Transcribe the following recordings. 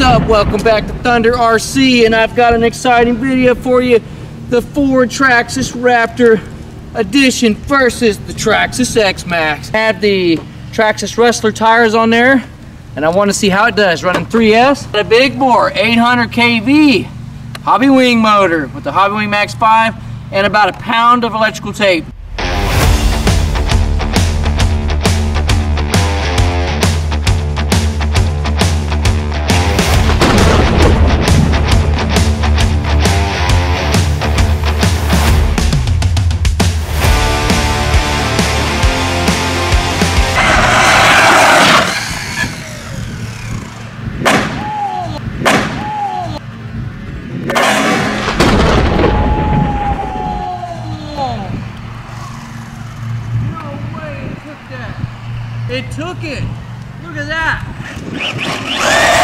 Welcome back to Thunder RC and I've got an exciting video for you. The Ford Traxxas Raptor Edition versus the Traxxas X-Maxx. Have the Traxxas Wrestler tires on there and I want to see how it does. Running 3S, a big bore, 800 kV, Hobbywing motor with the Hobbywing Max 5 and about a pound of electrical tape. It took it. Look at that.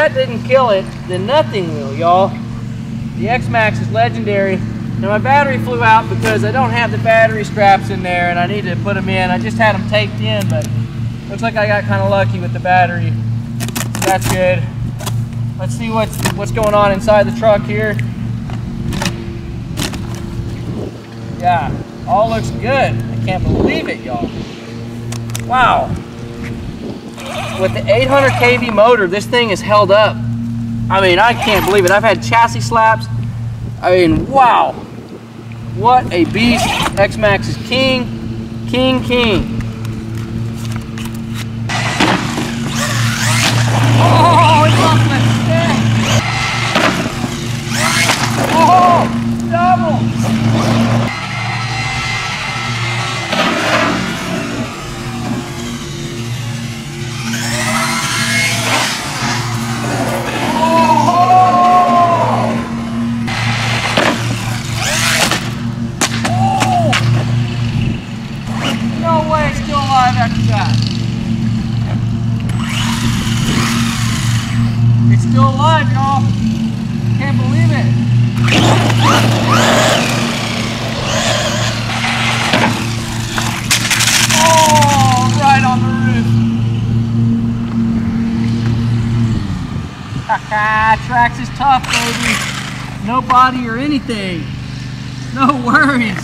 That didn't kill it, then nothing will, y'all. The X-Maxx is legendary. Now my battery flew out because I don't have the battery straps in there and I need to put them in. I just had them taped in, but looks like I got kind of lucky with the battery. That's good. Let's see what's what's going on inside the truck here. Yeah, all looks good. I can't believe it, y'all. Wow. With the 800 kV motor, this thing is held up. I mean, I can't believe it. I've had chassis slaps. I mean, wow. What a beast. X-Maxx is king, king, king. Traxxas tough, baby. No body or anything. No worries.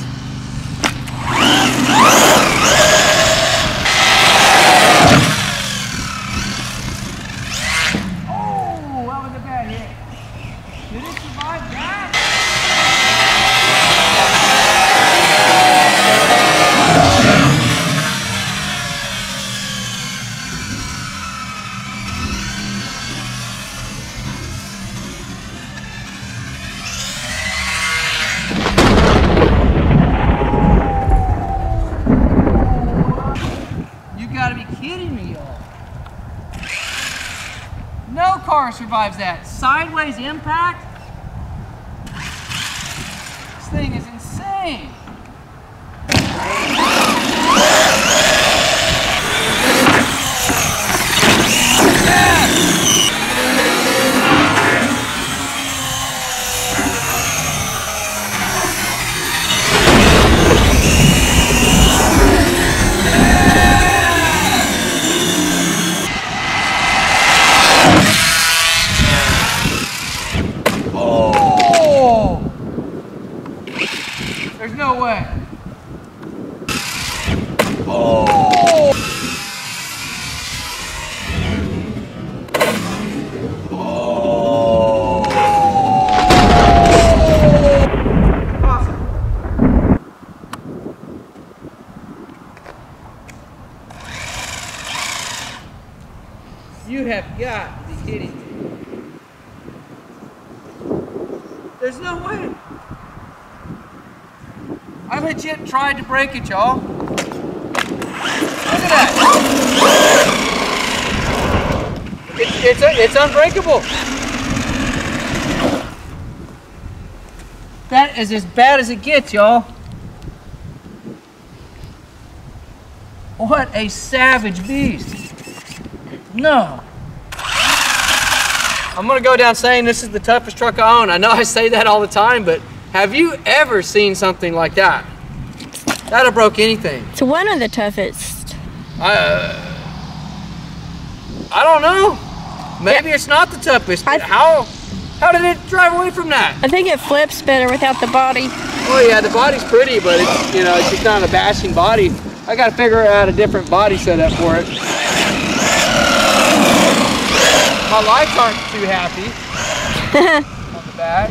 Sideways impact? This thing is insane. Tried to break it, y'all. Look at that. It's, it's, it's unbreakable. That is as bad as it gets, y'all. What a savage beast. No. I'm gonna go down saying this is the toughest truck I own. I know I say that all the time, but have you ever seen something like that? That'd have broke anything. It's one of the toughest. I, uh, I don't know. Maybe it's not the toughest, but how, how did it drive away from that? I think it flips better without the body. Oh yeah, the body's pretty, but it's, you know, it's just not a bashing body. I gotta figure out a different body setup for it. My lights aren't too happy on the back.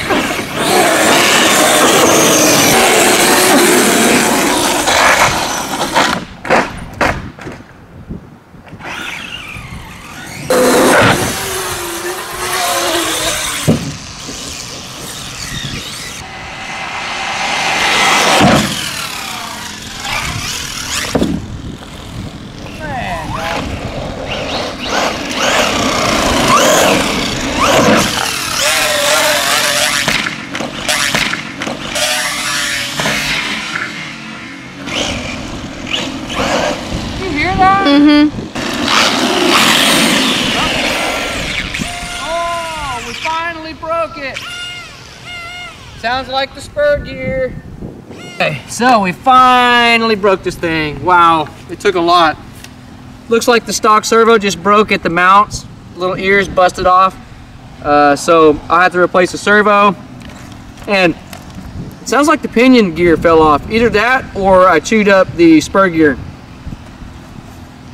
Sounds like the spur gear. Okay, so we finally broke this thing. Wow, it took a lot. Looks like the stock servo just broke at the mounts. Little ears busted off. Uh, so I had to replace the servo. And it sounds like the pinion gear fell off. Either that or I chewed up the spur gear.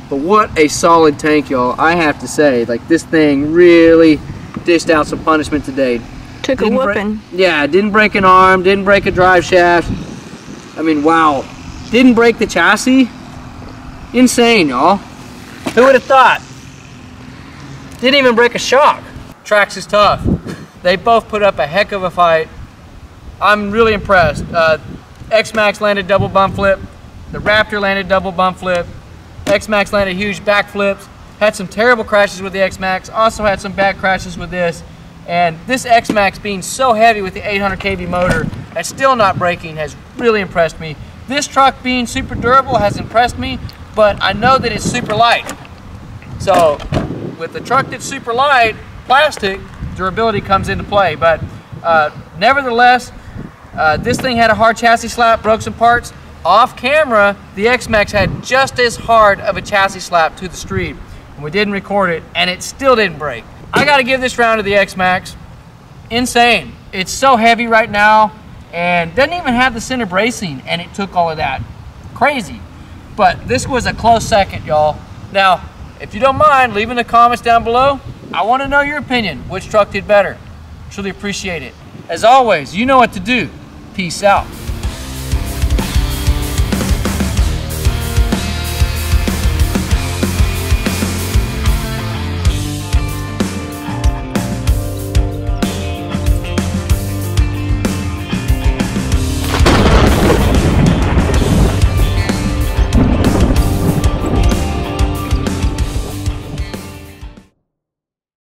But what a solid tank, y'all. I have to say, like this thing really dished out some punishment today. Took Didn't break- whooping. yeah, didn't break an arm, didn't break a drive shaft. I mean, wow. Didn't break the chassis. Insane, y'all. Who would have thought? Didn't even break a shock. Traxxas tough. They both put up a heck of a fight. I'm really impressed. Uh, X-Maxx landed double bump flip. The Raptor landed double bump flip. X-Maxx landed huge back flips. Had some terrible crashes with the X-Maxx. Also had some bad crashes with this. And this X-Maxx being so heavy with the 800 kV motor and still not breaking has really impressed me. This truck being super durable has impressed me, but I know that it's super light. So with the truck that's super light, plastic, durability comes into play. But uh, nevertheless, uh, this thing had a hard chassis slap, broke some parts. Off camera, the X-Maxx had just as hard of a chassis slap to the street. And we didn't record it, and it still didn't break. I gotta give this round to the X-Maxx. Insane. It's so heavy right now, and doesn't even have the center bracing, and it took all of that. Crazy. But this was a close second, y'all. Now, if you don't mind, leaving the comments down below. I want to know your opinion. Which truck did better? Truly appreciate it. As always, you know what to do. Peace out.